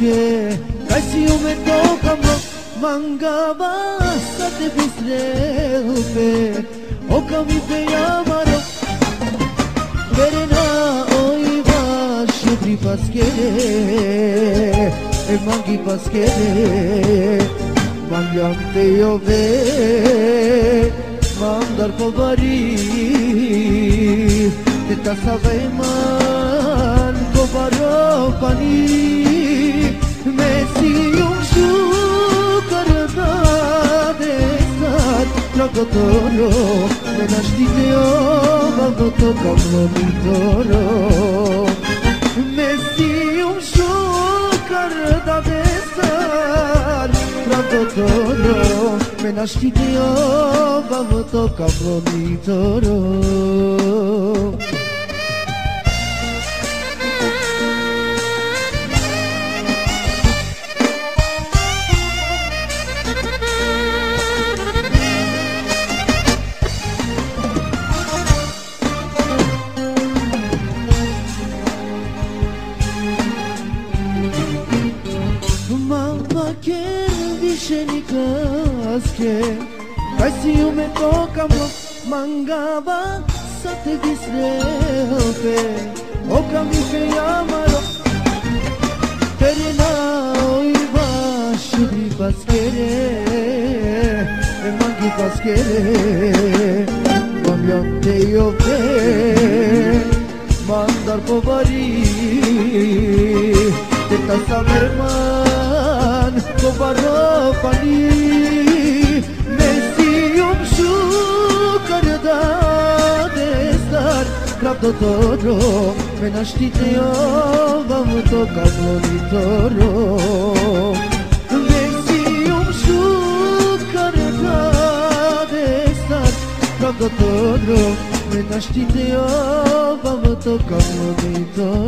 che Kai si u me toka më Mangava sa te bisreupe O kam i pe jamaro Verena oj vashi pri paskere E mangi paskere Mangiam te jo ve Mandar po bari Te ta sa vejman Po baro pani mesiun shukarada desat logotoro menashtiteo valgoto kamlobitoro mesiun shukarada desat logotoro menashtiteo valgoto kamlobitoro Thank you. Dice di casche Kai si ju me toka më mangava Sa te disrepe O kam i fe jamaro Terina o i vashi di paskere E mangi paskere Mam jam te jo ve Mandar po bari Te ta sa Covarovani Mesium su caridade estar Pravda toro Me naștite eu V-am tocat lovitoro Mesium su caridade estar Pravda toro Me naștite eu V-am tocat lovitoro